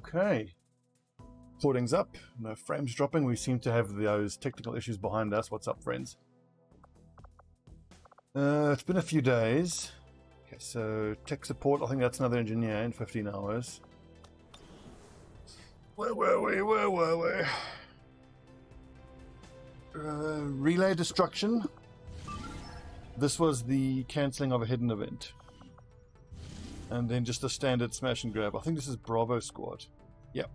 Okay. Recording's up. No frames dropping. We seem to have those technical issues behind us. What's up, friends? Uh, it's been a few days. Okay, so tech support. I think that's another engineer in 15 hours. Where were we? Where were we? Uh, relay destruction. This was the cancelling of a hidden event. And then just a standard smash and grab. I think this is Bravo Squad. Yep.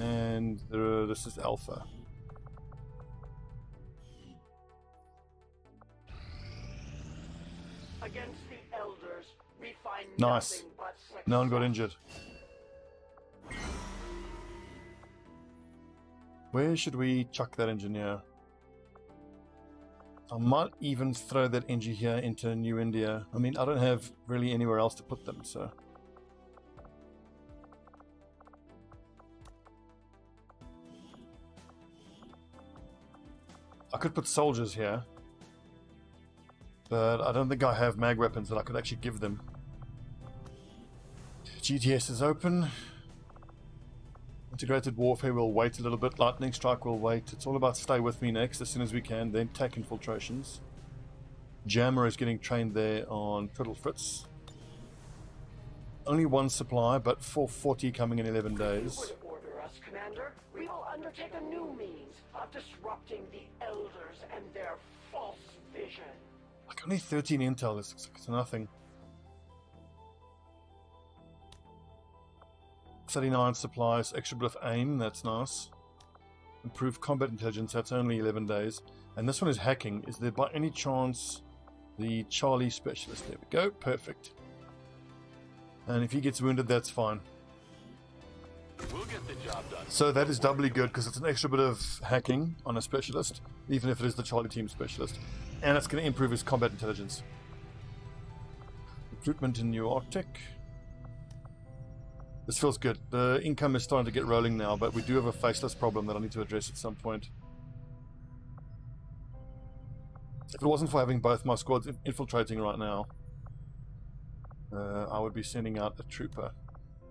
And uh, this is Alpha. Against the elders, we find Nice. but No one got injured. Where should we chuck that engineer? I might even throw that engineer into New India. I mean, I don't have really anywhere else to put them, so. I could put soldiers here, but I don't think I have mag weapons that I could actually give them. GTS is open. Integrated Warfare will wait a little bit. Lightning Strike will wait. It's all about stay with me next as soon as we can. Then tech infiltrations. Jammer is getting trained there on Turtle Fritz. Only one supply, but 440 coming in 11 days. us, Commander. We will undertake a new means of disrupting the elders and their false vision. Like only 13 intel is it's nothing. 39 supplies, extra bit of aim, that's nice. Improved combat intelligence, that's only 11 days. And this one is hacking. Is there by any chance the Charlie specialist? There we go, perfect. And if he gets wounded, that's fine. We'll get the job done. So that is doubly good because it's an extra bit of hacking on a specialist, even if it is the Charlie team specialist. And it's going to improve his combat intelligence. Recruitment in New Arctic. This feels good. The income is starting to get rolling now, but we do have a faceless problem that I need to address at some point. If it wasn't for having both my squads infiltrating right now, uh, I would be sending out a trooper.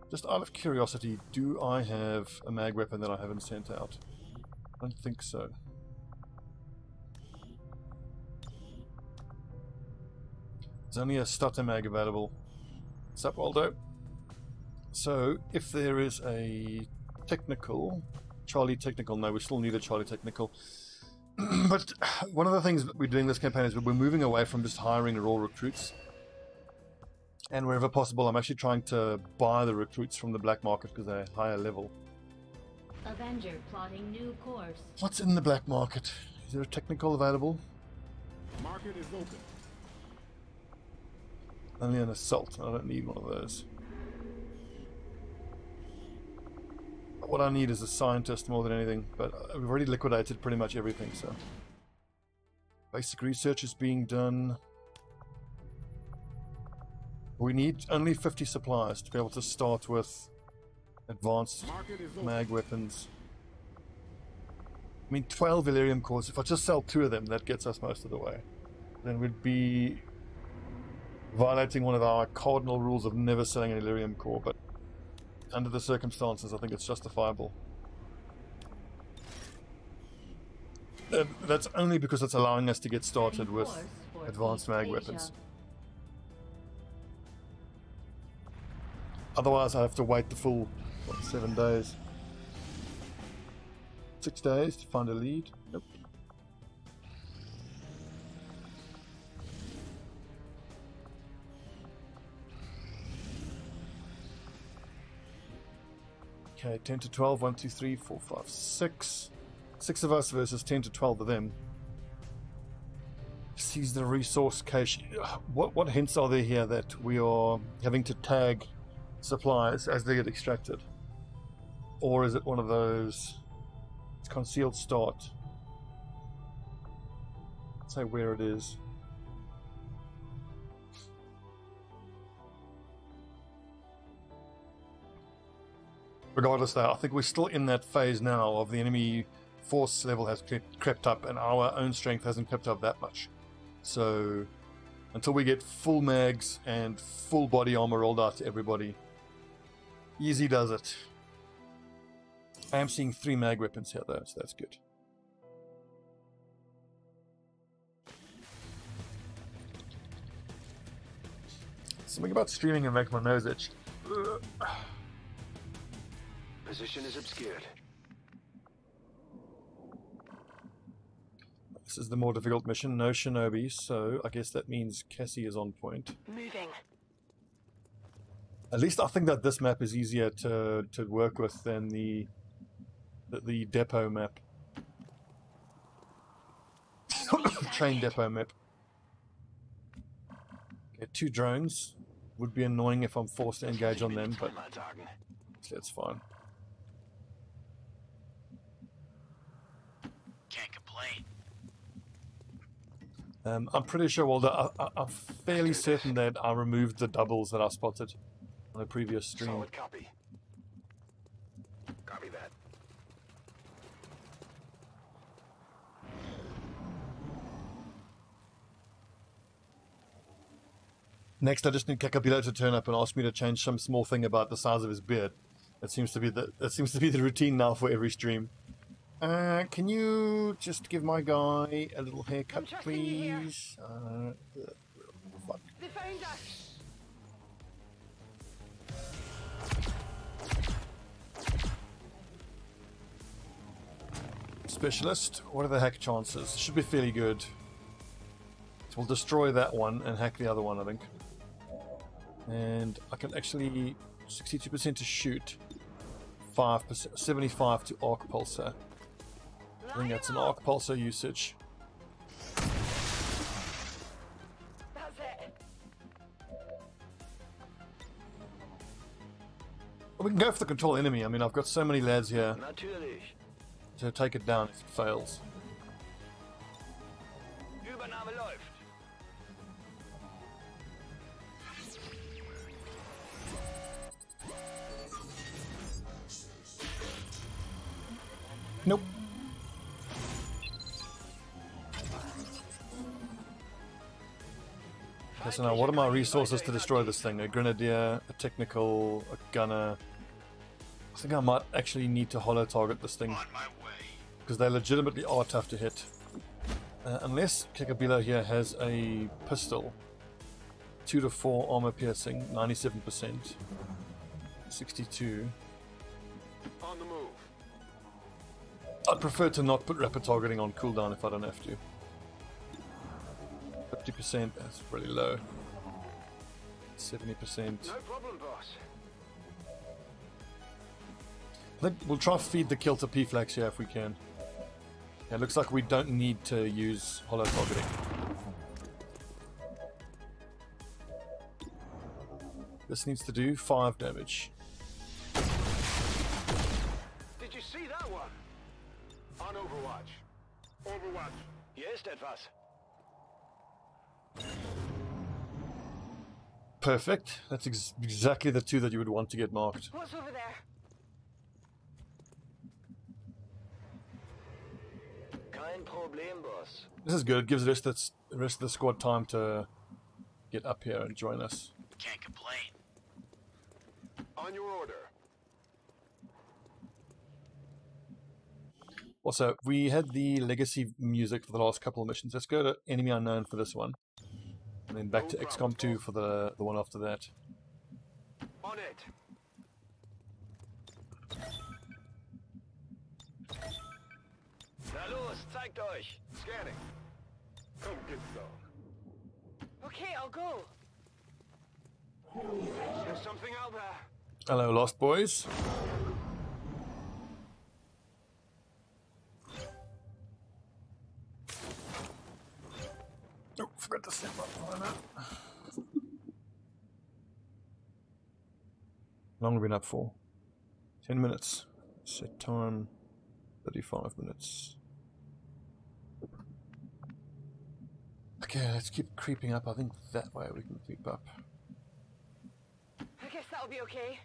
Just out of curiosity, do I have a mag weapon that I haven't sent out? I don't think so. There's only a stutter mag available. What's up, Waldo? So, if there is a technical, Charlie technical, no, we still need a Charlie technical. but one of the things that we're doing this campaign is we're moving away from just hiring raw recruits and wherever possible, I'm actually trying to buy the recruits from the black market because they're higher level. Avenger plotting new course. What's in the black market? Is there a technical available? Market is open. Only an assault. I don't need one of those. What I need is a scientist more than anything, but we've already liquidated pretty much everything, so. Basic research is being done. We need only 50 supplies to be able to start with advanced Market is open. mag weapons. I mean, 12 Elerium cores. If I just sell two of them, that gets us most of the way. Then we'd be violating one of our cardinal rules of never selling an Elerium core, but under the circumstances, I think it's justifiable. And that's only because it's allowing us to get started with advanced mag weapons. Otherwise, I have to wait the full what, seven days. Six days to find a lead. Okay, 10 to 12, 1, 2, 3, 4, 5, 6. Six of us versus 10 to 12 of them. Seize the resource cache. What, what hints are there here that we are having to tag supplies as they get extracted? Or is it one of those it's concealed start? Say where it is. Regardless, though, I think we're still in that phase now of the enemy force level has cre- crept up, and our own strength hasn't crept up that much. So, until we get full mags and full body armor rolled out to everybody, Easy does it. I am seeing three mag weapons here though, so that's good. Something about streaming and make my nose itch. Ugh. Position is obscured. This is the more difficult mission. No shinobi, so I guess that means Cassie is on point. Moving. At least I think that this map is easier to, to work with than the the, the depot map. Train depot map. Okay, two drones. Would be annoying if I'm forced to engage on them, but Mal sagen. that's fine. Um, I'm pretty sure, Walter, I, I, I'm fairly certain that I removed the doubles that I spotted on a previous stream. Solid copy. Copy that. Next, I just need Kakabilo to turn up and ask me to change some small thing about the size of his beard. That seems to be the that seems to be the routine now for every stream. Uh, can you just give my guy a little haircut, I'm trusting you here. please? Uh, uh, fuck. They found us. Specialist. What are the hack chances? Should be fairly good. So we'll destroy that one and hack the other one, I think. And I can actually 62% to shoot, 5%, 75 to arc pulsar. I think that's an arc pulsar usage. We can go for the control enemy. I mean, I've got so many lads here to take it down if it fails. Übernahme läuft. Nope. Okay, so now what are my resources to destroy this thing? A grenadier, a technical, a gunner. I think I might actually need to holo target this thing On my way. because they legitimately are tough to hit. Uh, unless Kekabila here has a pistol. 2 to 4 armor piercing, 97%. 62. On the move. I'd prefer to not put rapid targeting on cooldown if I don't have to. 50%, that's really low. 70%. No problem, boss. I think we'll try to feed the kill to P-Flax here if we can. Yeah, it looks like we don't need to use holo targeting. This needs to do 5 damage. Did you see that one? On Overwatch. Overwatch. Yes, etwas. Perfect. That's ex- exactly the two that you would want to get marked. What's over there? Kein Problem, Boss. This is good. It gives the rest, of the rest of the squad time to get up here and join us. Can't complain. On your order. Also, we had the legacy music for the last couple of missions. Let's go to Enemy Unknown for this one. And then back to XCOM 2 for the, the one after that. On it. Na los, zeigt euch. Scanning. Komm, geht's doch. Okay, I'll go. There's something out there. Hello, Lost Boys. Oh, forgot to set up How long have we been up for? 10 minutes. Set time 35 minutes. Okay, let's keep creeping up. I think that way we can creep up. I guess that'll be okay.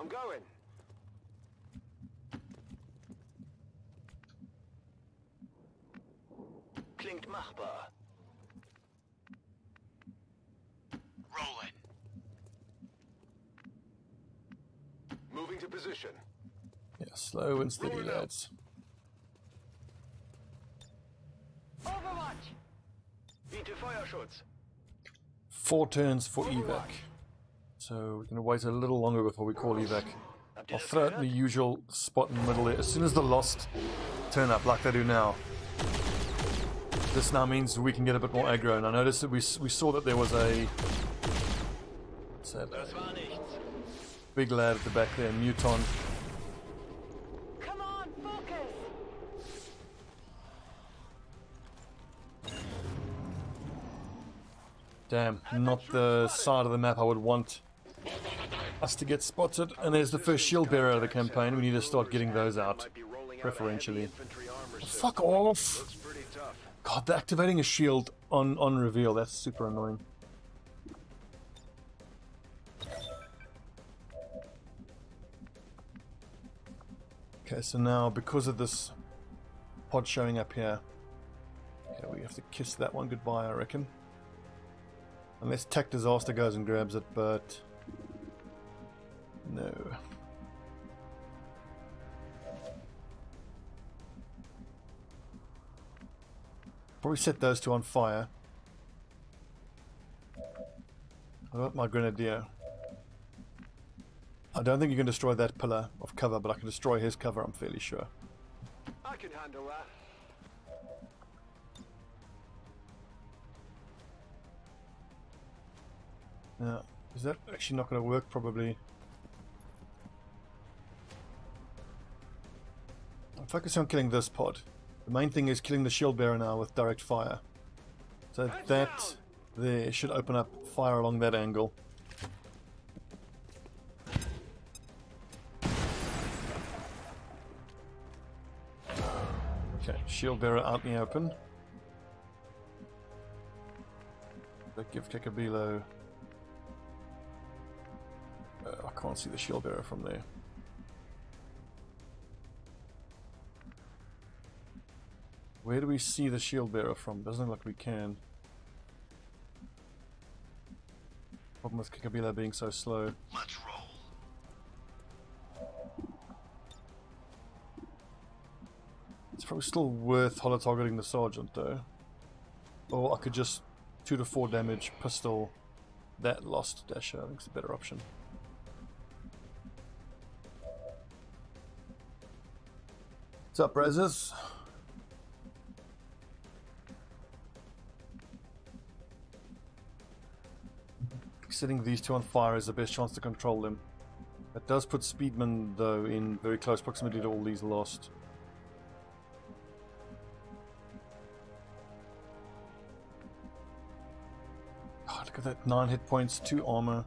I'm going. Klingt machbar. Rolling. Moving to position. Yeah, slow and steady, Rolling lads. Overwatch! Into Feuerschutz. Four turns for evac. So we're going to wait a little longer before we call evac. I'll das throw it in the usual spot in the middle there. As soon as the lost turn up, like they do now, this now means we can get a bit more aggro. And I noticed that we, we saw that there was a, big lad at the back there, Muton. Come on, focus! Damn, not the side of the map I would want us to get spotted. And there's the first shield bearer of the campaign. We need to start getting those out. Might be rolling out a preferentially. heavy infantry armor system. Fuck off! God, activating a shield on, on reveal, that's super annoying. Okay, so now because of this pod showing up here, yeah, we have to kiss that one goodbye, I reckon. Unless Tech Disaster goes and grabs it, but Probably set those two on fire. I got my grenadier. I don't think you can destroy that pillar of cover, but I can destroy his cover, I'm fairly sure. I can handle that. Now, is that actually not going to work? Probably. I'm focusing on killing this pod. The main thing is killing the shield bearer now with direct fire. So that there should open up fire along that angle. Okay, shield bearer out in the open. That give Kekabilo uh, I can't see the shield bearer from there. Where do we see the shield bearer from? Doesn't look like we can. Problem with Kikabila being so slow. Let's roll. It's probably still worth holo targeting the sergeant though. Or I could just 2 to 4 damage pistol that lost dasher. I think it's a better option. What's up, Razes? Setting these two on fire is the best chance to control them. It does put Speedman, though, in very close proximity to all these lost. Oh, look at that. 9 hit points, 2 armor.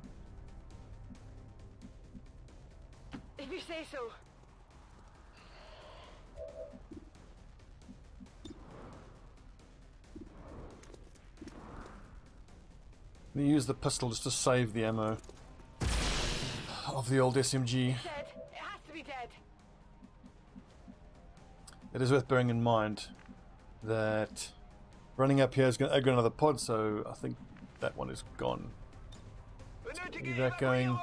The pistol just to save the ammo of the old SMG. It has to be dead. It is worth bearing in mind that running up here is going to aggro another pod, so I think that one is gone. Let's Benötige that going.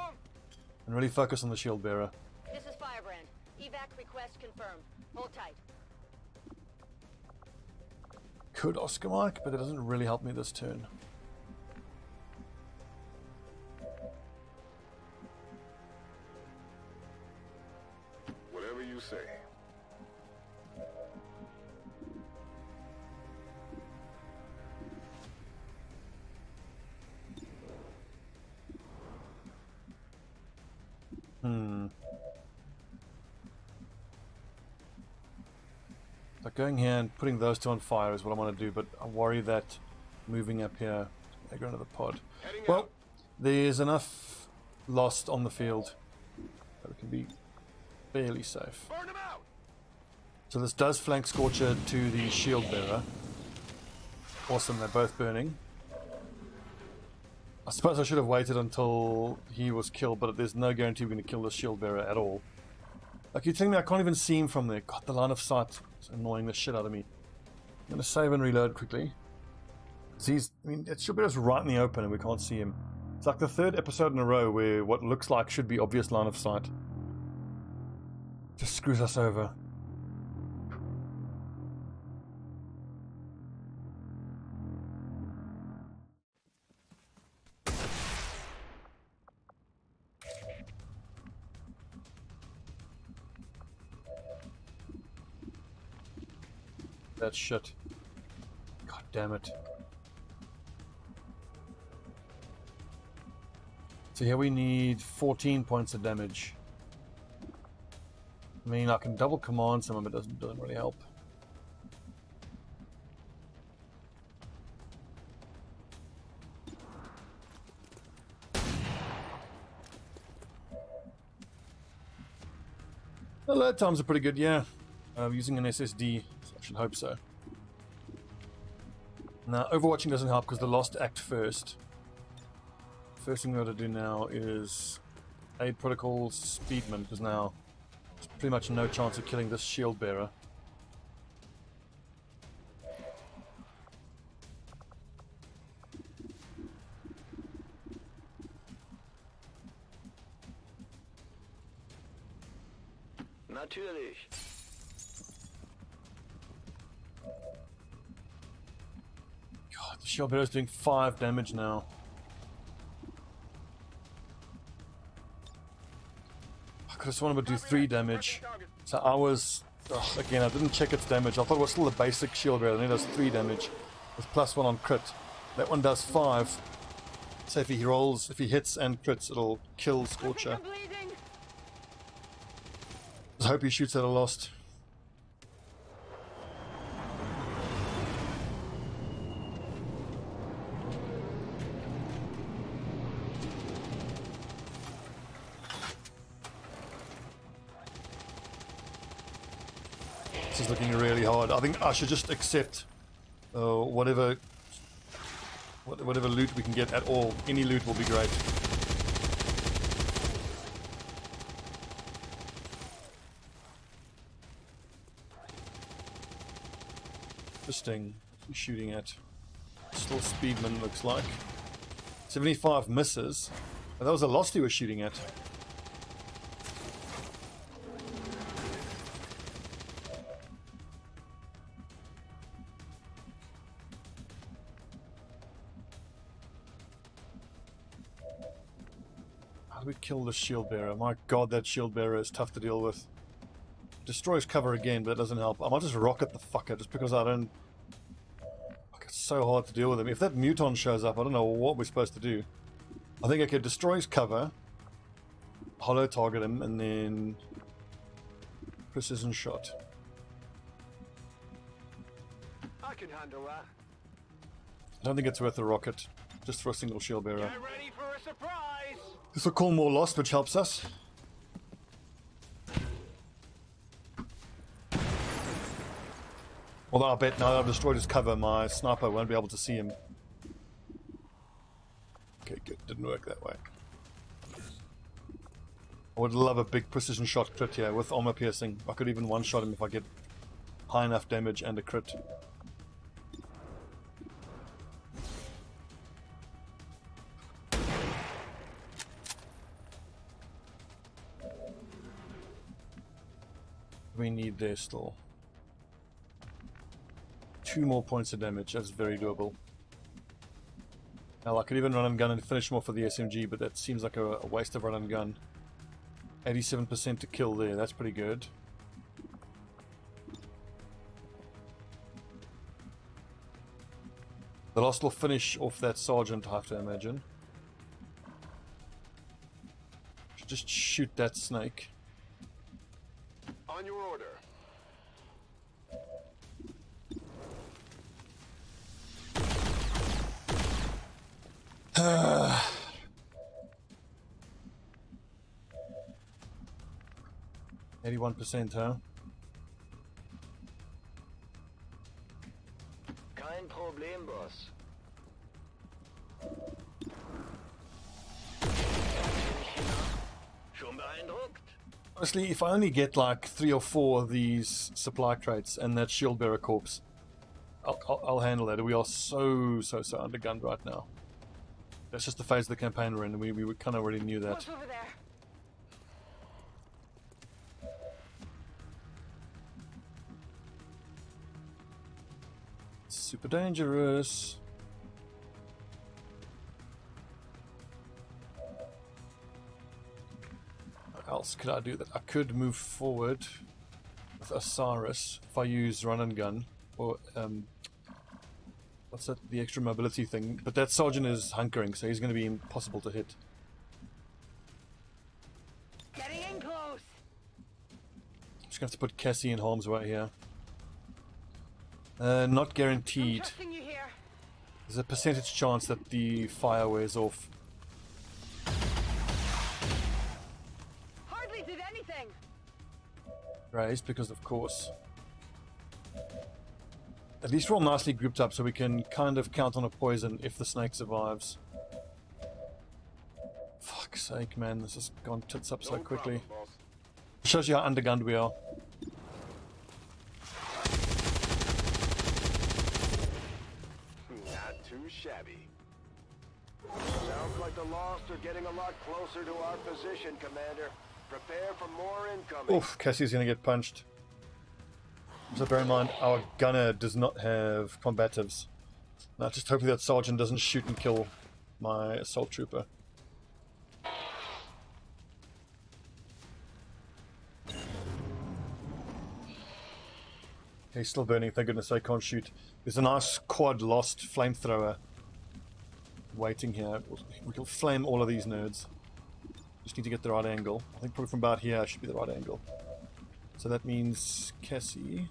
And really focus on the shield bearer. This is Firebrand. Evac request confirmed. Hold tight. Could Oscar Mike, but it doesn't really help me this turn. You say. Hmm. So going here and putting those two on fire is what I want to do, but I worry that moving up here, they go into the pod. Heading Well, out. there's enough lost on the field that we can be fairly safe. Burn them out. So this does flank Scorcher to the shield bearer. Awesome, they're both burning. I suppose I should have waited until he was killed, but there's no guarantee we're going to kill the shield bearer at all. Like you're telling me I can't even see him from there. God, the line of sight is annoying the shit out of me. I'm going to save and reload quickly. 'Cause he's, I mean, it should be just right in the open and we can't see him. It's like the third episode in a row where what looks like should be obvious line of sight just screws us over. That shit. God damn it. So here we need 14 points of damage. I mean, I can double command some, of it doesn't, doesn't really help. Well, load times are pretty good, yeah. I'm using an SSD, so I should hope so. Now, overwatching doesn't help because the lost act first. First thing we got to do now is aid protocol speedman because now there's pretty much no chance of killing this shield bearer. Natürlich. God, the shield bearer is doing 5 damage now. I could have would do 3 damage. So I was... ugh, again, I didn't check its damage. I thought it was still the basic shield bearer, then it does 3 damage. With plus 1 on crit. That one does 5. So if he rolls, if he hits and crits, it'll kill Scorcher. Just hope he shoots at a lost. I should just accept uh, whatever whatever loot we can get at all. Any loot will be great. Interesting. Shooting at? Still Speedman looks like. 75 misses. That was a lost he was shooting at. Kill the shield bearer? My god, that shield bearer is tough to deal with. Destroys cover again, but it doesn't help. I might just rocket the fucker just because I don't... Fuck, it's so hard to deal with him. If that muton shows up, I don't know what we're supposed to do. I think I could destroy his cover, holo target him, and then precision shot. I can handle that. I don't think it's worth a rocket, just for a single shield bearer. Get ready for a surprise! This will call more lost, which helps us. Although I bet now that I've destroyed his cover, my sniper won't be able to see him. Okay, good. Didn't work that way. I would love a big precision shot crit here with armor piercing. I could even one-shot him if I get high enough damage and a crit. We need there still. Two more points of damage, that's very doable. Now I could even run and gun and finish more for the SMG, but that seems like a, a waste of run and gun. 87% to kill there, that's pretty good. The last will finish off that sergeant, I have to imagine. Should just shoot that snake. On your order. Eighty-one percent, huh? Kein Problem, Boss. Honestly, if I only get like three or four of these supply crates and that shield bearer corpse, I'll, I'll, I'll handle that. We are so, so, so undergunned right now. That's just the phase of the campaign we're in. We, we kind of already knew that. What's over there? Super dangerous. Else could I do that? I could move forward with Osiris if I use run and gun or um, what's that? The extra mobility thing. But that sergeant is hunkering, so he's going to be impossible to hit. Getting in close. Just going to have to put Cassie in harm's way here. Uh, not guaranteed. trusting you here. There's a percentage chance that the fire wears off. Raised because of course at least we're all nicely grouped up so we can kind of count on a poison if the snake survives fuck's sake man this has gone tits up so quickly shows you how undergunned we are Not too shabby. Sounds like the Lost are getting a lot closer to our position, Commander. Prepare for more incoming. oof cassie's gonna get punched so bear in mind our gunner does not have combatives now just hopefully that sergeant doesn't shoot and kill my assault trooper He's still burning, thank goodness I can't shoot. There's a nice quad lost flamethrower waiting here. We can flame all of these nerds. Just need to get the right angle. I think probably from about here should be the right angle. So that means Cassie.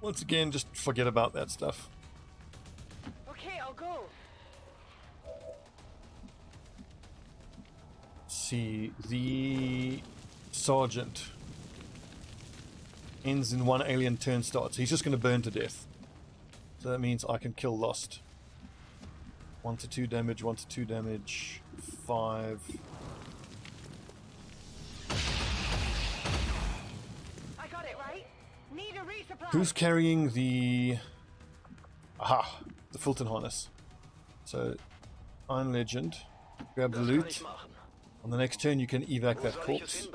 Once again, just forget about that stuff. Okay, I'll go. see the sergeant ends in one alien turn starts. He's just going to burn to death. So that means I can kill Lost. One to two damage, one to two damage, five. I got it right. Need a resupply. Who's carrying the? Aha, the Fulton harness. So, Iron Legend, grab the loot. On the next turn, you can evac that corpse.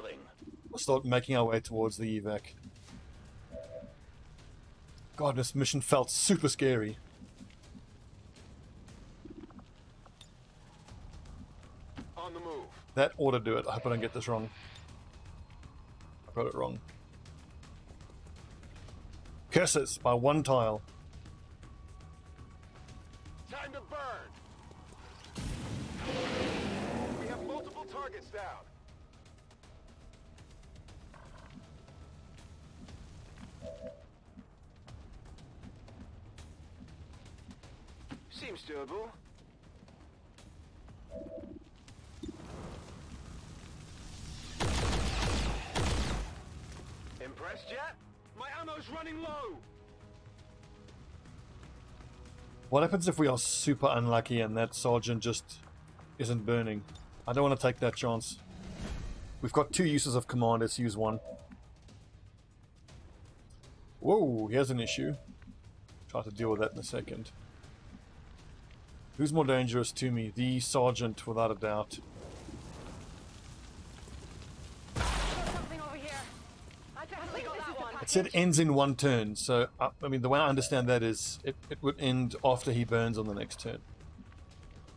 We'll start making our way towards the evac. God, this mission felt super scary. That ought to do it. I hope I don't get this wrong. I got it wrong. Curses by one tile. Time to burn. We have multiple targets down. Seems doable. Yet? My ammo's running low. What happens if we are super unlucky and that sergeant just isn't burning? I don't want to take that chance. We've got two uses of command, let's use one. Whoa, here's an issue. Try to deal with that in a second. Who's more dangerous to me? The sergeant, without a doubt. It said ends in one turn, so uh, I mean the way I understand that is it, it would end after he burns on the next turn.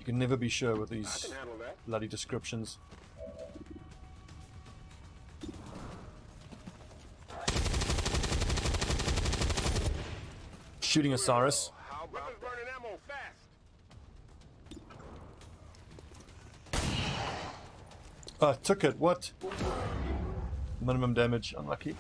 You can never be sure with these can handle that. bloody descriptions. Shooting Osiris. How about Weapons burning ammo fast. Oh, took it. What? Minimum damage. Unlucky.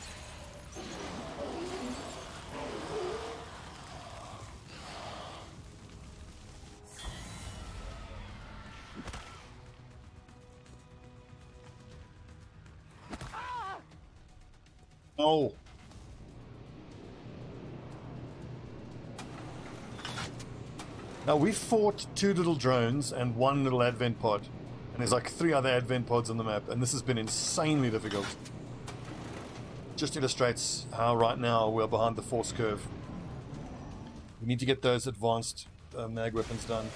Now we fought two little drones and one little advent pod. And there's like three other advent pods on the map, and this has been insanely difficult. Just illustrates how right now we're behind the force curve. We need to get those advanced uh, mag weapons done.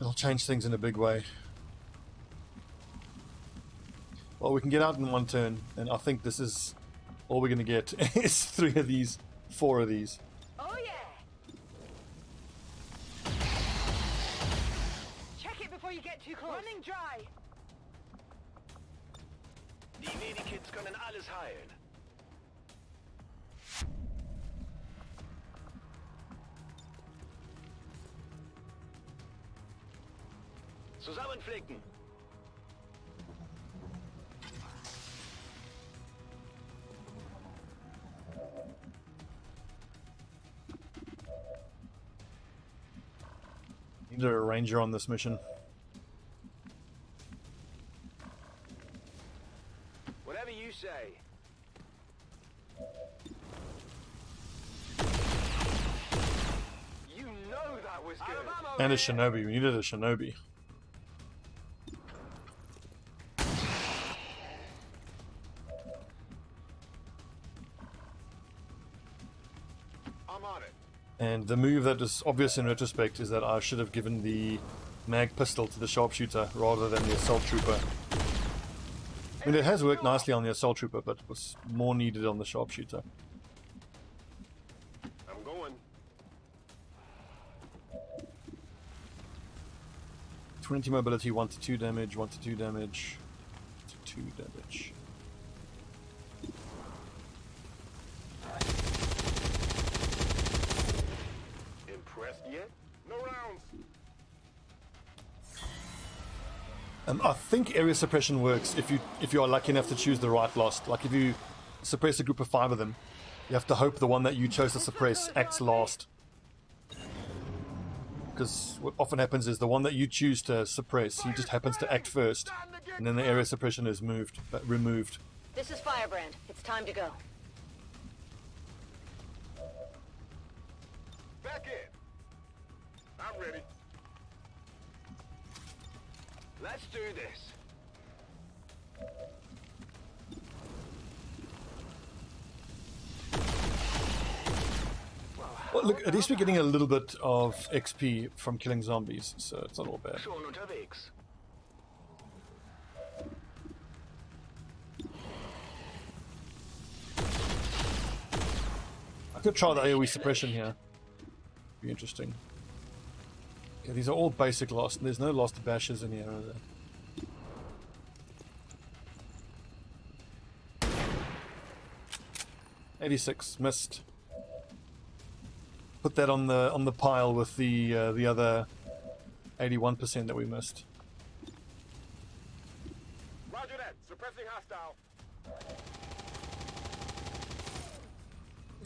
It'll change things in a big way. Well, we can get out in one turn, and I think this is all we're going to get is three of these, four of these. Too close. Running dry. Die Medikits können alles heilen. Zusammenflicken. Need a ranger on this mission. And a shinobi. We needed a shinobi. I'm on it. And the move that is obvious in retrospect is that I should have given the mag pistol to the sharpshooter rather than the assault trooper. I mean, it has worked nicely on the assault trooper, but it was more needed on the sharpshooter. 20 mobility, 1 to 2 damage, 1 to 2 damage, to 2 damage. Impressed yet? No rounds. Um, I think area suppression works if you if you are lucky enough to choose the right lost. Like if you suppress a group of five of them, you have to hope the one that you chose to suppress acts last. Because what often happens is the one that you choose to suppress, he just happens to act first, and then the area suppression is moved, but removed. This is Firebrand. It's time to go. Back in. I'm ready. Let's do this. Well, look, at least we're getting a little bit of XP from killing zombies, so it's not all bad. I could try the AoE suppression here. Be interesting. Yeah, these are all basic lost, and there's no lost bashes in here, are there? Eighty-six missed. Put that on the on the pile with the uh, the other eighty-one percent that we missed. Roger that. Suppressing hostile.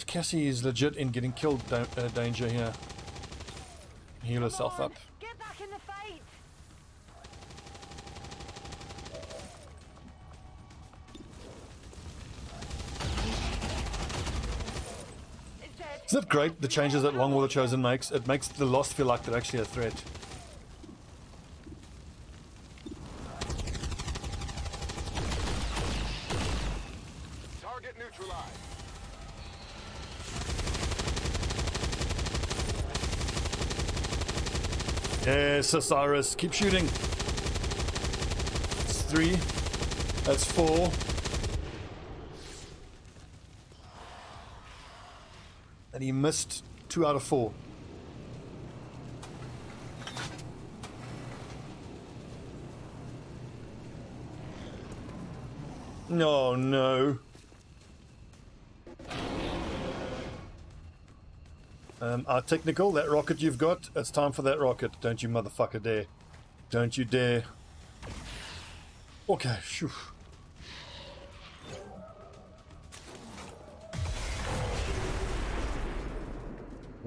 Cassie is legit in getting killed da- uh, danger here. Heal herself up. Isn't it great the changes that Long War the Chosen makes? It makes the Lost feel like they're actually a threat. Target neutralized. Yes, Osiris, keep shooting. That's three. That's four. He missed two out of four. No, no. Um, our technical, that rocket you've got, it's time for that rocket. Don't you motherfucker dare. Don't you dare. Okay, phew.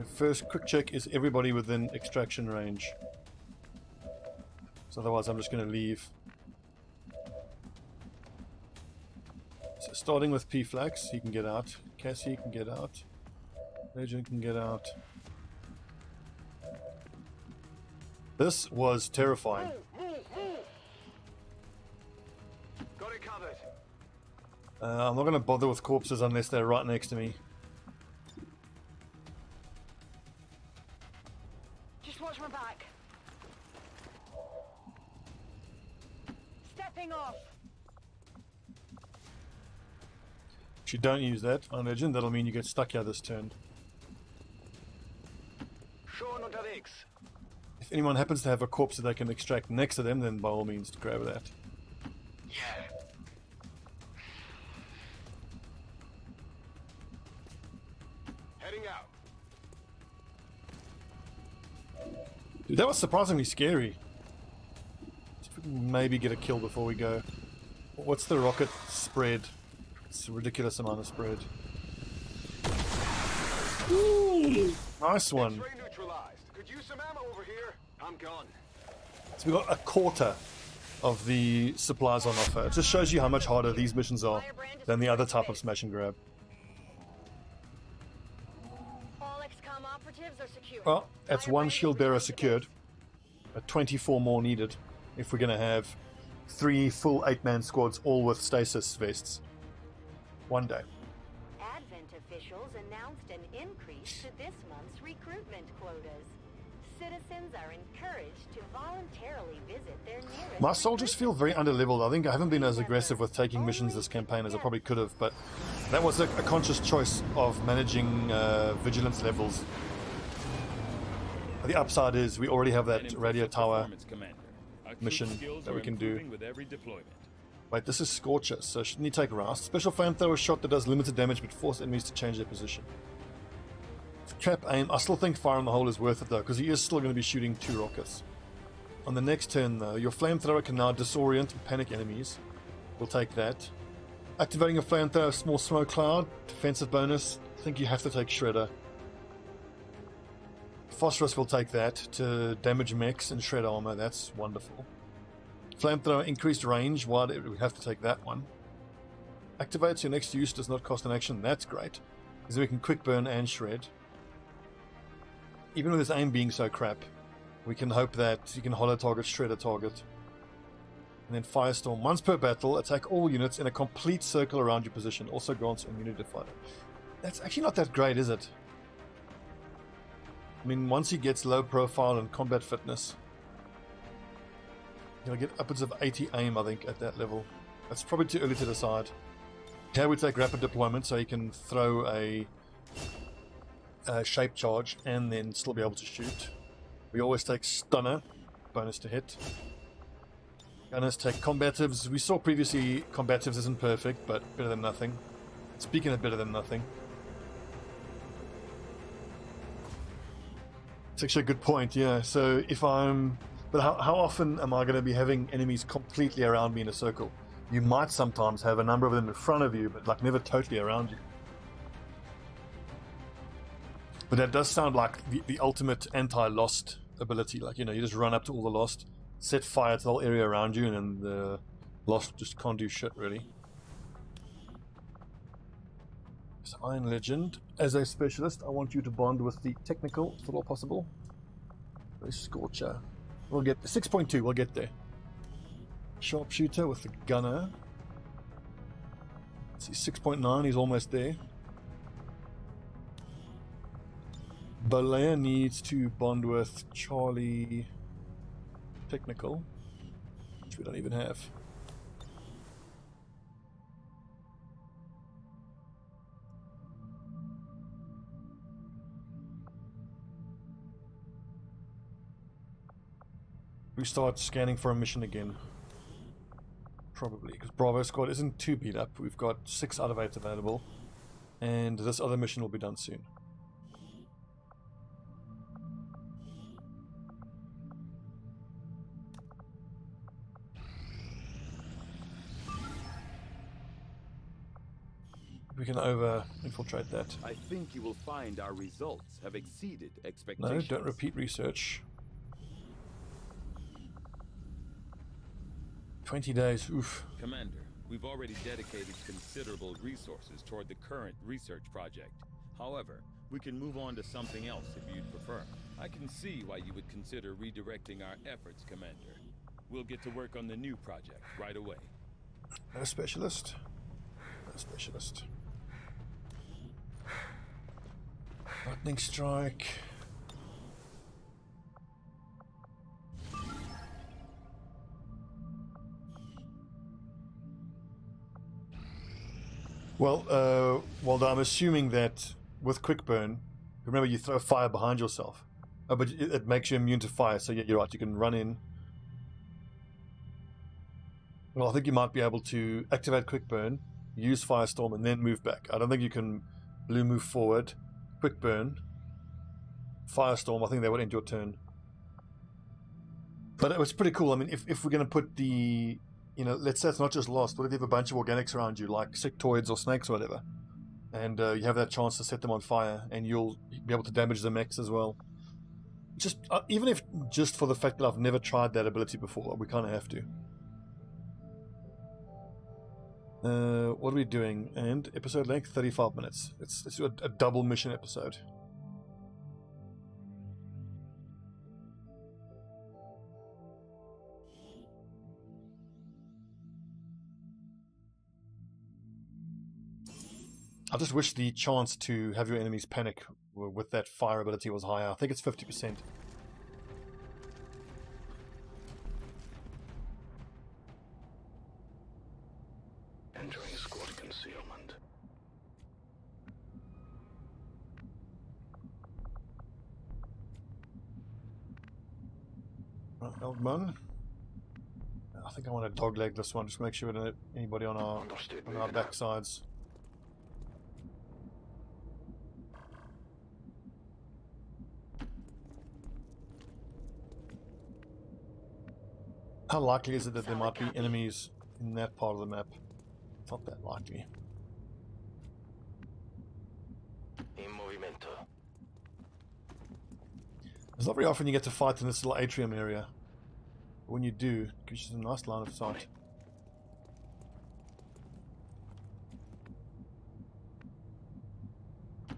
The first quick check is everybody within extraction range. So otherwise I'm just going to leave. So starting with P-Flax, he can get out. Cassie can get out. Legend can get out. This was terrifying. Got it covered. Uh, I'm not going to bother with corpses unless they're right next to me. Don't use that on legend, that'll mean you get stuck here this turn. Schon unterwegs. If anyone happens to have a corpse that they can extract next to them, then by all means grab that. Yeah. Heading out. Dude, that was surprisingly scary. Maybe get a kill before we go. What's the rocket spread? It's a ridiculous amount of spread. Ooh, nice one. Could use some ammo over here. I'm gone. So we got a quarter of the supplies on offer. It just shows you how much harder these missions are than the other type of smash and grab. All XCOM operatives are secure. Well, that's one shield bearer secured. But 24 more needed if we're going to have three full eight-man squads, all with stasis vests. One day. Advent officials announced an increase to this month's recruitment quotas. Citizens are encouraged to voluntarily visit their nearest. My soldiers feel very underleveled. I think I haven't been as aggressive with taking missions this campaign as I probably could have, but that was a, a conscious choice of managing uh, vigilance levels. The upside is we already have that radio tower. mission that we can do. Wait, this is Scorcher, so shouldn't he take Roust? Special flamethrower shot that does limited damage but force enemies to change their position. Trap aim, I still think fire on the hole is worth it though, because he is still going to be shooting two rockets. On the next turn though, your flamethrower can now disorient and panic enemies. We'll take that. Activating a flamethrower, small smoke cloud, defensive bonus. I think you have to take Shredder. Phosphorus will take that to damage mechs and shred armor. That's wonderful. Flamethrower increased range. Why do we have to take that one? Activates your next use, does not cost an action. That's great. Because we can quick burn and shred. Even with his aim being so crap, we can hope that you can holo target, shred a target. And then Firestorm. Once per battle, attack all units in a complete circle around your position. Also grants immunity to fire. That's actually not that great, is it? I mean, once he gets low profile and combat fitness, he'll get upwards of 80 aim, I think, at that level. That's probably too early to decide. Here we take rapid deployment so he can throw a, a shape charge and then still be able to shoot. We always take stunner, bonus to hit. Gunners take combatives. We saw previously combatives isn't perfect, but better than nothing. Speaking of better than nothing, It's actually a good point, yeah. So if I'm. But how, how often am I going to be having enemies completely around me in a circle? You might sometimes have a number of them in front of you, but like never totally around you. But that does sound like the, the ultimate anti lost ability. Like, you know, you just run up to all the lost, set fire to the whole area around you, and then the lost just can't do shit, really. Iron Legend, as a specialist, I want you to bond with the technical, if at all possible. The Scorcher. We'll get the 6.2, we'll get there. Sharpshooter with the gunner. Let's see, 6.9, he's almost there. Balea needs to bond with Charlie Technical, which we don't even have. We start scanning for a mission again. Probably, because Bravo Squad isn't too beat up. We've got six out of eight available, and this other mission will be done soon. We can over infiltrate that. I think you will find our results have exceeded expectations. No, don't repeat research. 20 days, oof. Commander, we've already dedicated considerable resources toward the current research project. However, we can move on to something else if you'd prefer. I can see why you would consider redirecting our efforts, Commander. We'll get to work on the new project right away. No specialist. No specialist. Lightning strike. Well, uh, well, I'm assuming that with quick burn, remember you throw fire behind yourself, uh, but it, it makes you immune to fire. So yeah, you're right. You can run in. Well, I think you might be able to activate quick burn, use firestorm, and then move back. I don't think you can blue move forward, quick burn, firestorm. I think that would end your turn. But it was pretty cool. I mean, if, if we're going to put the, you know, let's say it's not just lost. What if you have a bunch of organics around you, like sectoids or snakes or whatever, and uh, you have that chance to set them on fire, and you'll be able to damage the mechs as well. Just uh, even if just for the fact that I've never tried that ability before, we kind of have to. Uh, what are we doing? And episode length 35 minutes. It's, it's a, a double mission episode. I just wish the chance to have your enemies panic with that fire ability was higher. I think it's 50%. Entering squad concealment. Right, Eldman. I think I want to dogleg this one, just make sure we don't hit anybody on our on our backsides. How likely is it that there might be enemies in that part of the map? Not that likely. In movimento. It's not very often you get to fight in this little atrium area. But when you do, it gives you a nice line of sight.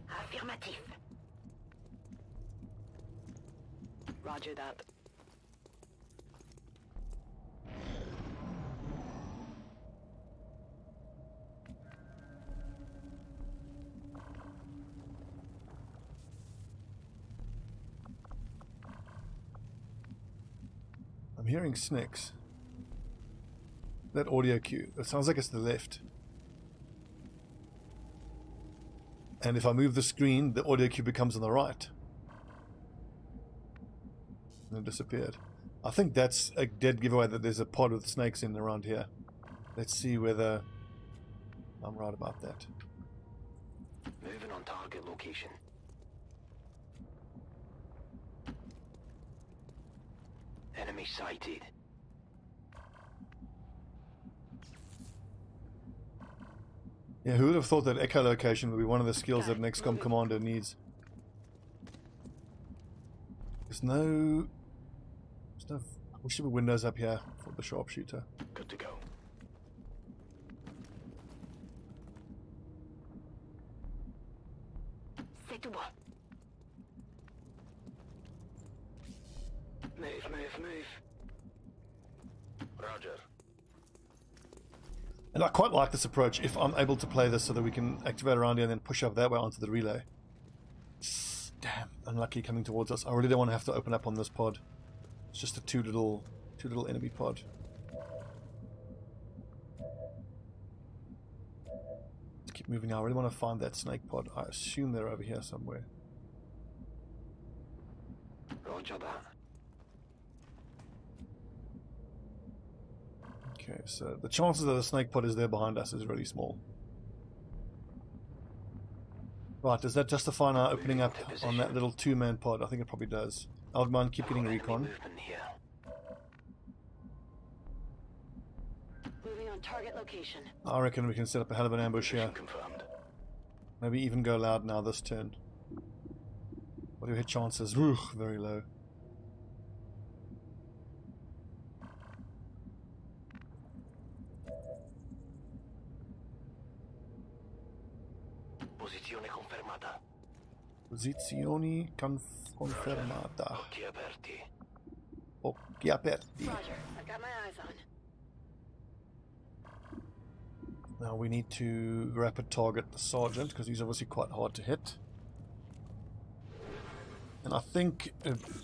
Affirmatif. Roger that. I'm hearing snakes. That audio cue. It sounds like it's the left. And if I move the screen, the audio cue becomes on the right. And it disappeared. I think that's a dead giveaway that there's a pod with snakes in around here. Let's see whether I'm right about that. Moving on target location. Enemy sighted. Yeah, who would have thought that echolocation would be one of the skills that an XCOM commander needs? There's no... There's no... We should be windows up here for the sharpshooter. Good to go. C'est tout bon. Move, move, move. Roger. I quite like this approach if I'm able to play this so that we can activate around here and then push up that way onto the relay. Damn, unlucky coming towards us. I really don't want to have to open up on this pod. It's just a two little two little enemy pod. Let's keep moving now. I really want to find that snake pod. I assume they're over here somewhere. Roger that. Okay, so the chances that the snake pod is there behind us is really small. Right, does that justify now opening up on that little two-man pod? I think it probably does. I would mind keep getting recon. Moving on target location. I reckon we can set up a hell of an ambush here. Confirmed. Maybe even go loud now this turn. What do hit chances? Ooh, very low. Posizione confermata. Posizioni confermata. Occhi aperti. Occhi aperti. Roger. I've got my eyes on. Now we need to rapid target the sergeant because he's obviously quite hard to hit. And I think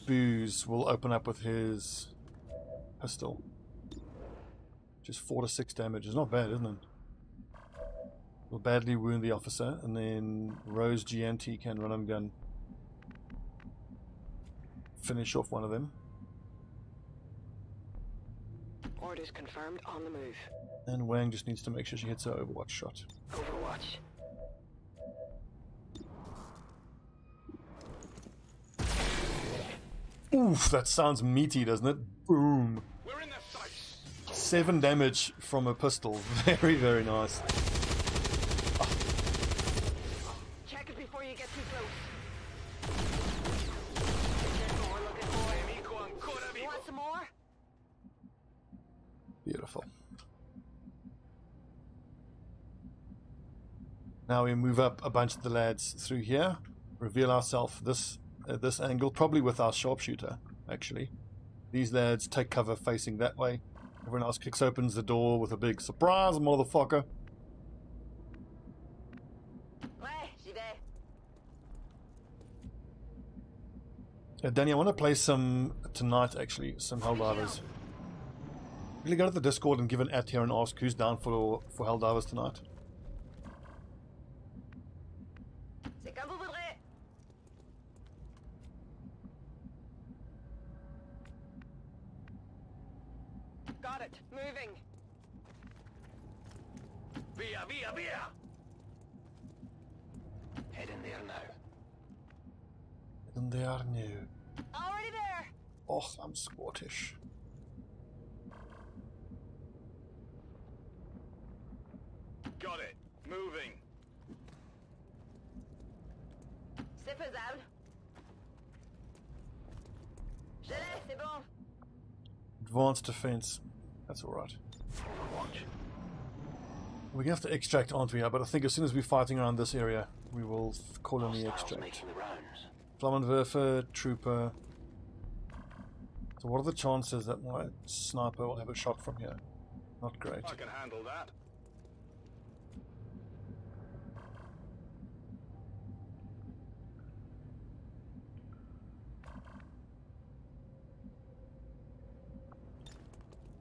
Booze will open up with his pistol. Just 4 to 6 damage. It's not bad, isn't it? Will badly wound the officer, and then Rose GNT can run and gun finish off one of them. Orders confirmed on the move. And Wang just needs to make sure she hits her Overwatch shot. Overwatch. Oof, that sounds meaty, doesn't it? Boom. We're in their sights. Seven damage from a pistol. Very, very nice. Beautiful. Now we move up a bunch of the lads through here, reveal ourselves this at this angle, probably with our sharpshooter, actually. These lads take cover facing that way. Everyone else kicks opens the door with a big surprise, motherfucker. Yeah, uh, Danny, I want to play some tonight, actually, some Helldivers. Really go to the Discord and give an at here and ask who's down for for Helldivers tonight. C'est comme vous voudrez. Got it. Moving. Via, via, via. Head in there now. And they are new. Already there. Oh, I'm Scottish. Got it. Moving. C'est faisable. Je l'ai, c'est bon. Advanced defense. That's alright. Overwatch. We're gonna have to extract, aren't we? But I think as soon as we're fighting around this area, we will call in the extract. Flammenwerfer, Trooper. So what are the chances that my sniper will have a shot from here? Not great. I can handle that.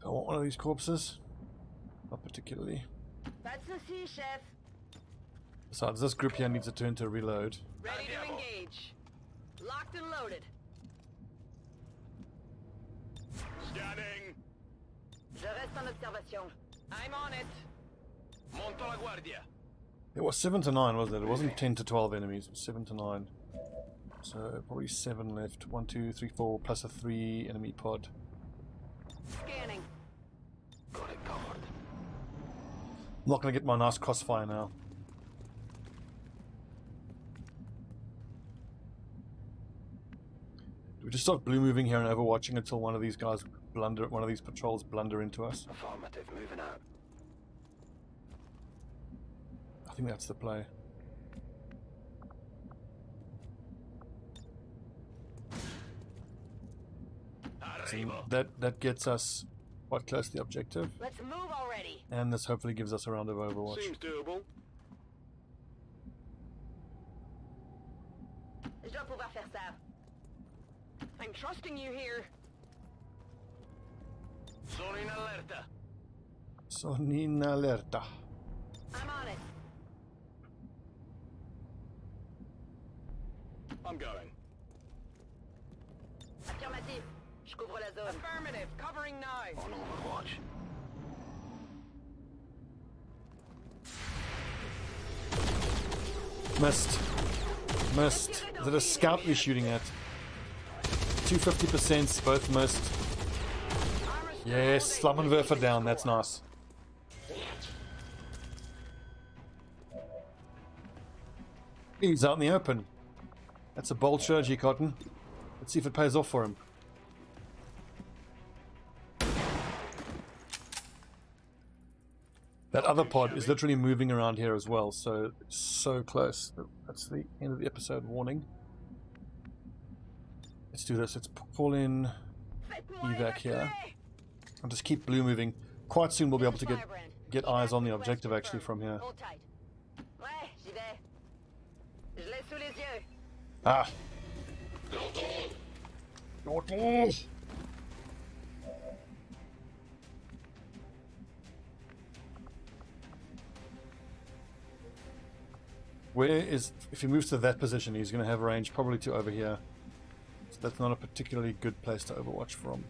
I want one of these corpses. Not particularly. Pas de soucis, chef. Besides, this group here needs a turn to reload. Ready to engage. Locked and loaded. Scanning. Je reste en observation. I'm on it. Monto la guardia. It was 7 to 9, wasn't it? It wasn't 10 to 12 enemies, it was 7 to 9. So probably 7 left. 1, 2, 3, 4, plus a 3 enemy pod. Scanning. Got it covered. I'm not going to get my nice crossfire now. Do we just start blue moving here and overwatching until one of these guys blunder, one of these patrols blunder into us? Affirmative. Moving out. I think that's the play. So that that gets us quite close to the objective, Let's move already. and this hopefully gives us a round of Overwatch. Seems doable. Je dois pouvoir faire ça. I'm trusting you here. Sono in allerta. Sono in allerta. I'm on it. I'm going. Affirmatif. Je couvre la zone. Affirmative. Covering now. On Overwatch. Missed. Missed. Is it a scout we're shooting at? 250%, both missed. Yes, Flammenwerfer down, that's nice. He's out in the open. That's a bold strategy, Cotton. Let's see if it pays off for him. That other pod is literally moving around here as well, so so close. That's the end of the episode warning. Let's do this. Let's p- pull in Faites-moi evac here évacuer. and just keep blue moving. Quite soon we'll be able to get get eyes on the objective actually from confirmed. here. Hold where is if he moves to that position, he's going to have range probably to over here. So that's not a particularly good place to overwatch from.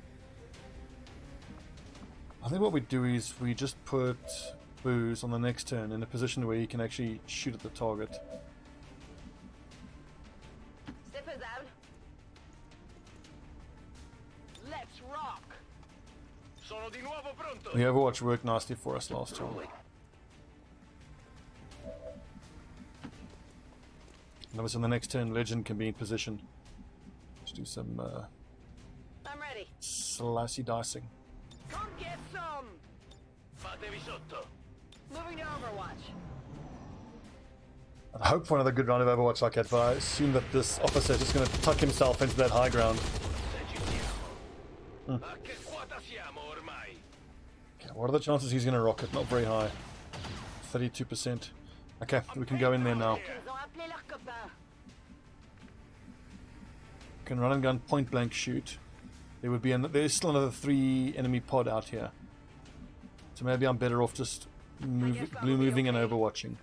I think what we do is we just put Booze on the next turn in a position where he can actually shoot at the target. Faisable. Let's rock. Sono di nuovo pronto. The Overwatch worked nicely for us last time. And obviously on the next turn, Legend can be in position. Let's do some uh, I'm ready. slicey dicing. Come get some. Fatevi sotto. Moving to Overwatch. I'd hope for another good round of Overwatch like that, but I assume that this officer is just going to tuck himself into that high ground. Se ci siamo. A che quota siamo ormai? Okay, what are the chances he's going to rocket? Not very high. 32%. Okay, we can go in there now. Ils leurs copains. Can run and gun point blank shoot. There would be an, there's still another three enemy pod out here. So maybe I'm better off just move, blue moving and overwatching.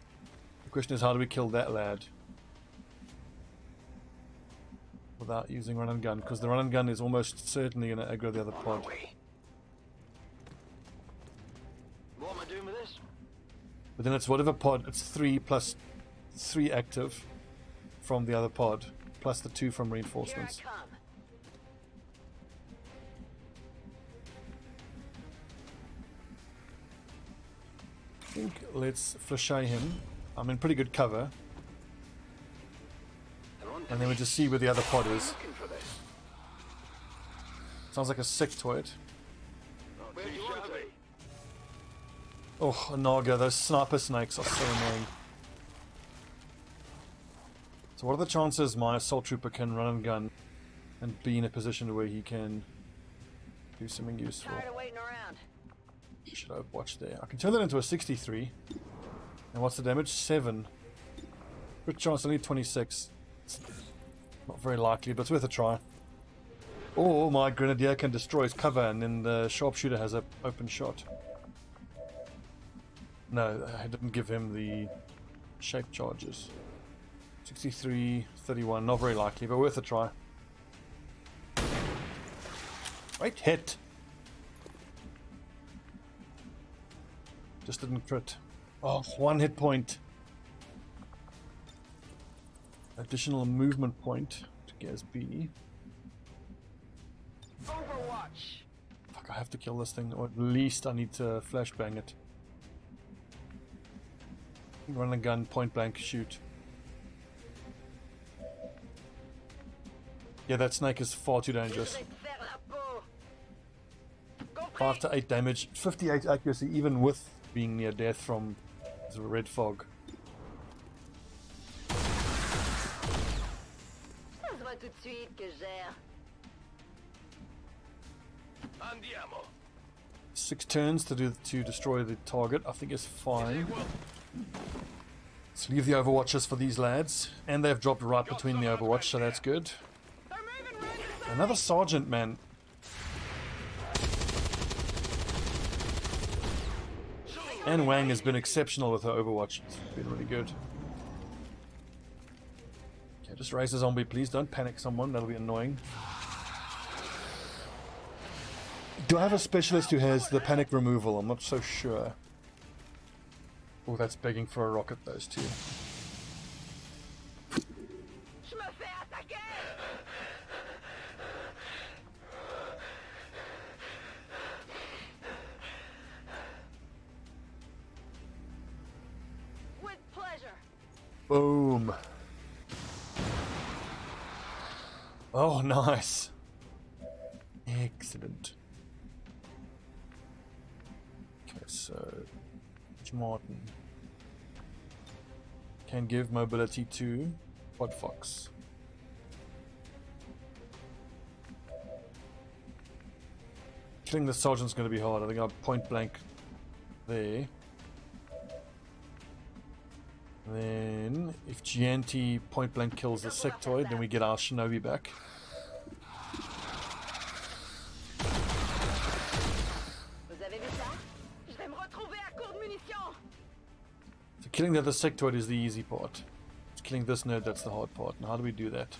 The question is how do we kill that lad? Without using run and gun, because the run and gun is almost certainly going to aggro the other pod. What am I doing with this? But then it's whatever pod, it's three plus three active from the other pod, plus the two from reinforcements. I think let's flashay him. I'm in pretty good cover. And then we just see where the other pod is. Looking for this. Sounds like a sectoid. Where do you want it? Oh, Naga, those sniper snakes are so annoying. So what are the chances my assault trooper can run and gun and be in a position where he can do something useful? Should I watch there? I can turn that into a 63. And what's the damage? 7. Good chance, only 26. It's not very likely, but it's worth a try. Or my grenadier can destroy his cover and then the sharpshooter has an open shot. No, I didn't give him the shape charges. 63, 31, not very likely, but worth a try. Right hit! Just didn't crit. Oh, one hit point. Additional movement point to Gaz B. Overwatch. Fuck, I have to kill this thing, or at least I need to flashbang it. Run a gun, point blank, shoot. Yeah, that snake is far too dangerous. Je vais te faire la peau. Compris. 5 to 8 damage, 58 accuracy, even with being near death from the red fog. Six turns to do to destroy the target, I think is fine. Let's leave the overwatches for these lads, and they've dropped right between the overwatch, so that's good. They're moving right inside. Another sergeant, man. And Wang has been exceptional with her overwatch. It's been really good. Okay, just raise a zombie, please. Don't panic someone, that'll be annoying. Do I have a specialist who has the panic removal? I'm not so sure. Oh, that's begging for a rocket, those two. Boom. Oh, nice. Excellent. Okay, so Martin can give mobility to Pod Fox. Killing the sergeant's going to be hard. I think I'll point blank there. Then, if GNT point blank kills the sectoid, then we get our shinobi back. Vous avez vu ça? Je vais me retrouver à court de munitions. So killing the other sectoid is the easy part. It's killing this nerd that's the hard part. Now how do we do that?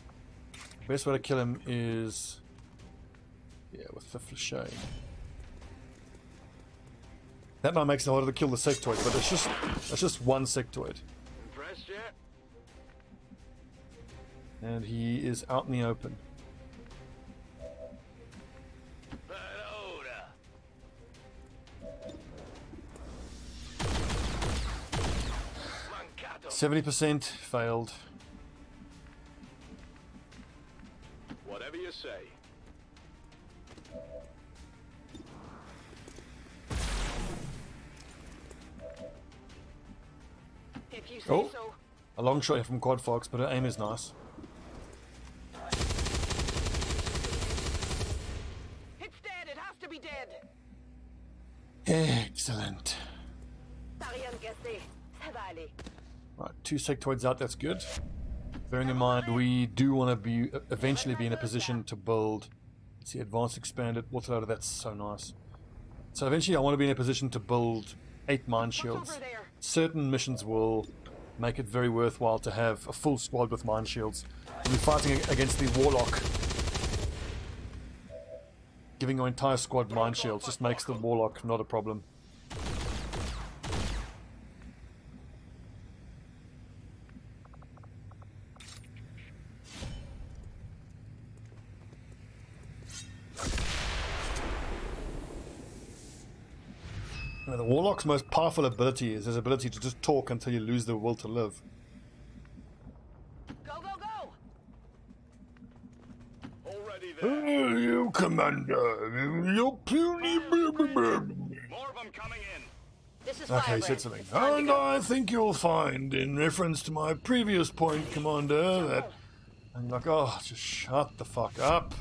The Best way to kill him is yeah, with the flechette. That now makes it harder to kill the sectoid, but it's just it's just one sectoid. And he is out in the open. Seventy percent failed. Whatever you say. Oh. so. A long shot here from Quad Fox, but her aim is nice. It's dead. It has to be dead. Excellent. T'as rien cassé. Ça va aller. Right, two sectoids out, that's good. Bearing in mind, we do want to be eventually be in a position to build. See, advanced expanded autoloader, that's so nice. So eventually, I want to be in a position to build eight mind shields. Certain missions will make it very worthwhile to have a full squad with mind shields. We'll be fighting against the warlock. Giving your entire squad mind shields just makes the warlock not a problem. Warlock's most powerful ability is his ability to just talk until you lose the will to live. Go, go, go! Already there. Oh, you, Commander! You puny... More of them coming in. This is Okay, he said something. And. I think you'll find, in reference to my previous point, Commander, that... I'm like, oh, just shut the fuck up.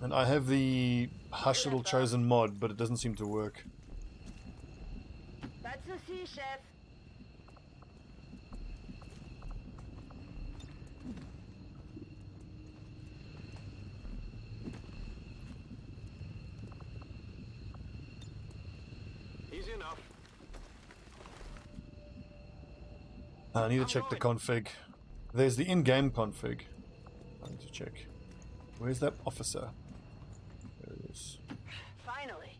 And I have the Hush Little Chosen mod, but it doesn't seem to work. Pas de soucis, chef. Easy enough. Uh, I need to check the config. There's the in-game config. I need to check. Where's that officer? There it is. Finally.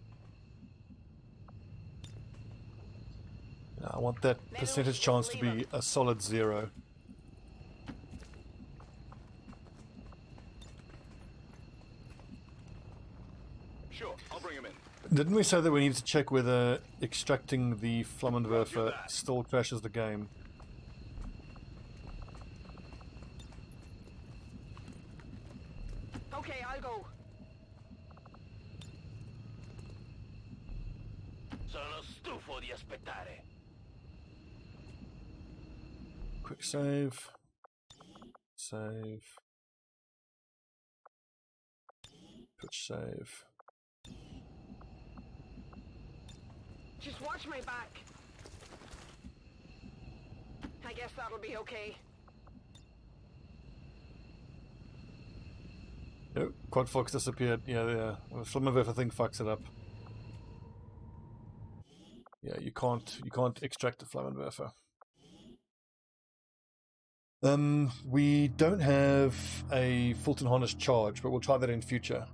Now, I want that percentage chance to be a solid zero. Sure, I'll bring him in. Didn't we say that we need to check whether extracting the Flammenwerfer that. still crashes the game? Okay, I'll go. Sono stufo di aspettare. Quick save. Save. Twitch save. Just watch my back. I guess that'll be okay. Yep, Quad Fox disappeared. Yeah, yeah. The Flammenwerfer thing fucks it up. Yeah, you can't you can't extract the Flammenwerfer. Um, we don't have a Fulton harness charge, but we'll try that in future.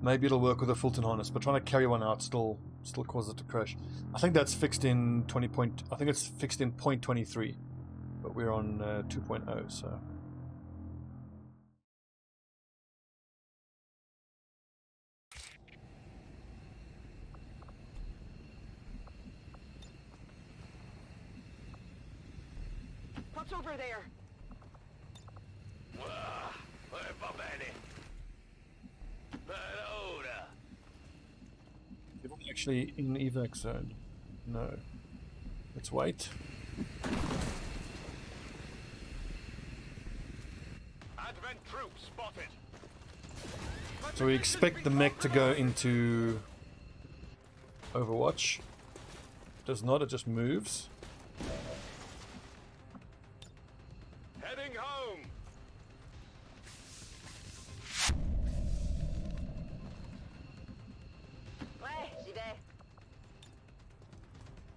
Maybe it'll work with a Fulton harness, but trying to carry one out still still causes it to crash. I think that's fixed in 20 point. I think it's fixed in point 23, but we're on uh, 2.0, so. What's over there? Ah, eh, va bene. Parola. They're not actually in evac zone. No. Let's wait. Advent troops spotted. So we expect the mech to go into Overwatch. Does not, it just moves.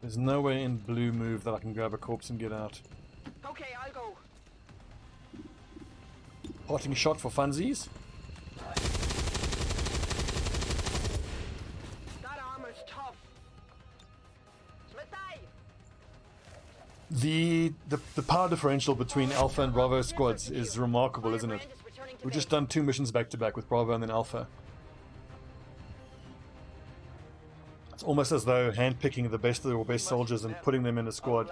There's no way in blue move that I can grab a corpse and get out. Okay, I'll go. Oh, Potting shot for funsies. That armor's tough. The, the the power differential between Alpha and Bravo squads is remarkable, isn't it? Firebrand is returning to We've just done two missions back to back with Bravo and then Alpha. It's almost as though handpicking the best of your best soldiers and putting them in a squad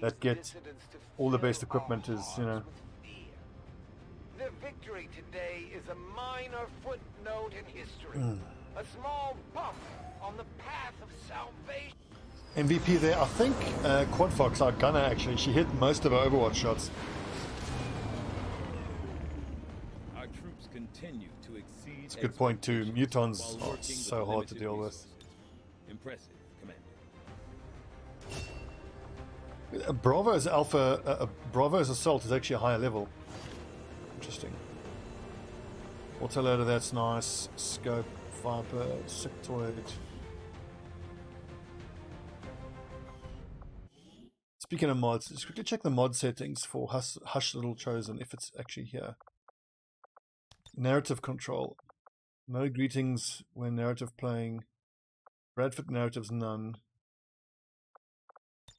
that get all the best equipment is, you know. hearts with fear. The victory today is a minor footnote in history. Hmm. A small bump on the path of salvation. MVP there. I think uh, Quad Fox, our gunner, actually, she hit most of her Overwatch shots. Our troops continue to exceed. It's a good point too. Mutons while are so hard to limited deal with. Impressive, Commander. Uh, Bravo's Alpha, uh, uh, Bravo's Assault is actually a higher level. Interesting. Autoloader, that's nice. Scope, Viper, Sectoid. Speaking of mods, let's quickly check the mod settings for Hush, Hush Little Chosen if it's actually here. Narrative control. No greetings when narrative playing. Bradford narratives none.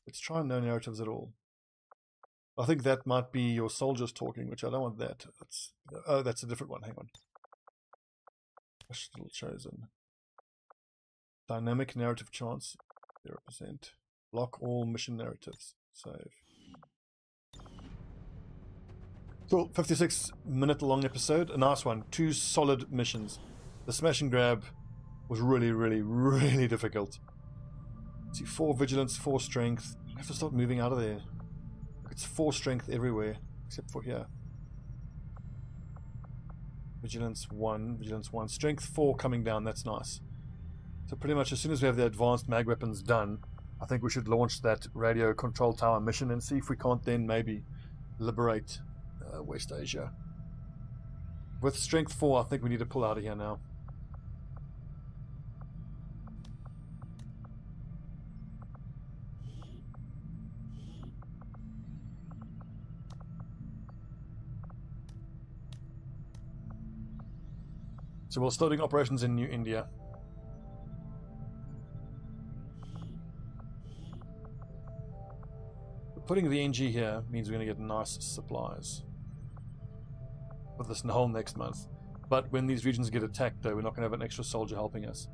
Let's try no narratives at all. I think that might be your soldiers talking, which I don't want that. That's oh, that's a different one. Hang on. Hush Little Chosen. Dynamic narrative chance, zero percent. Block all mission narratives. Save. Cool. 56 minute long episode. A nice one. Two solid missions. The smash and grab was really, really, really difficult. See, four vigilance, four strength. I have to start moving out of there. It's four strength everywhere, except for here. Vigilance one, vigilance one, strength four coming down. That's nice. So pretty much as soon as we have the advanced mag weapons done, I think we should launch that radio control tower mission and see if we can't then maybe liberate uh, West Asia. With strength four, I think we need to pull out of here now. So we're starting operations in New India. Putting the NG here means we're going to get nice supplies for this whole next month. But when these regions get attacked, though, we're not going to have an extra soldier helping us.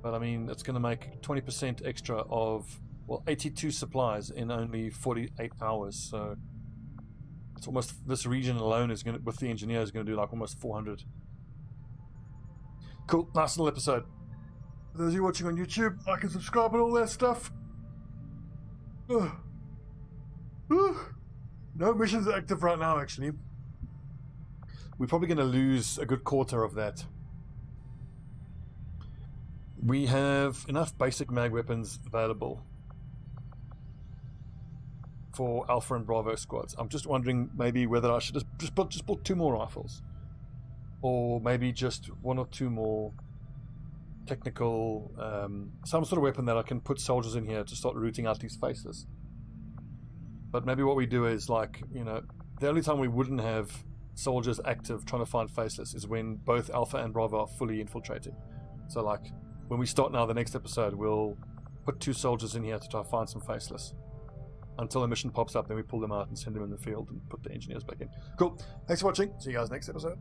But I mean, it's going to make 20% extra of, well, 82 supplies in only 48 hours. So it's almost, this region alone is going to, with the engineer, is going to do like almost 400. Cool, nice little episode. For those of you watching on YouTube, like and subscribe and all that stuff. Ugh. Ugh. No missions active right now, actually. We're probably going to lose a good quarter of that. We have enough basic mag weapons available for Alpha and Bravo squads. I'm just wondering maybe whether I should just just put just put two more rifles, or maybe just one or two more technical, um, some sort of weapon that I can put soldiers in here to start rooting out these faces. But maybe what we do is like you know the only time we wouldn't have soldiers active trying to find faceless is when both Alpha and Bravo are fully infiltrated. So like when we start now the next episode, we'll put two soldiers in here to try to find some faceless. Until a mission pops up, then we pull them out and send them in the field and put the engineers back in. Cool. Thanks for watching. See you guys next episode.